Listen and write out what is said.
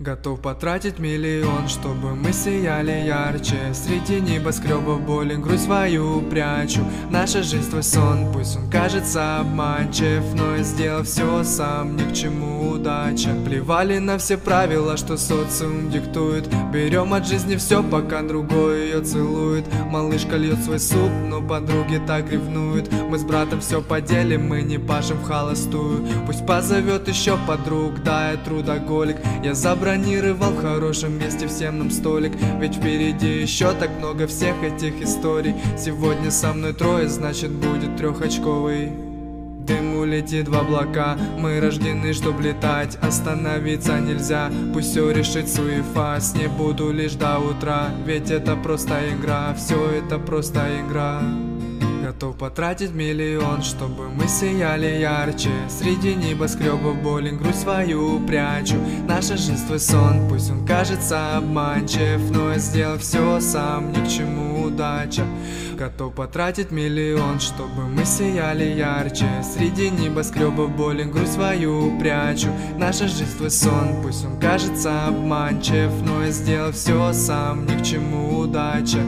Готов потратить миллион, чтобы мы сияли ярче. Среди небоскребов боль и грусть свою прячу. Наша жизнь твой сон, пусть он кажется обманчив Но я сделал все сам, ни к чему удача. Плевали на все правила, что социум диктует. Берем от жизни все, пока другой ее целует. Малышка льет свой суп, но подруги так ревнуют. Мы с братом все поделим, мы не пашем в холостую. Пусть позовет еще подруг, да я трудоголик. Я забрал Бронировал в хорошем месте всем нам столик. Ведь впереди еще так много всех этих историй. Сегодня со мной трое, значит будет трехочковый. Дым улетит в облака Мы рождены, чтоб летать. Остановиться нельзя Пусть все решит суефа. С не буду лишь до утра Ведь это просто игра Все это просто игра Готов потратить миллион, чтобы мы сияли ярче. Среди небоскребов боль и грусть свою прячу. Наша жизнь твой сон, пусть он кажется обманчив. Но я сделал все сам, ни к чему удача. Готов потратить миллион, чтобы мы сияли ярче. Среди небоскребов боль и грусть свою прячу. Наша жизнь твой сон, пусть он кажется обманчив. Но я сделал все сам, ни к чему удача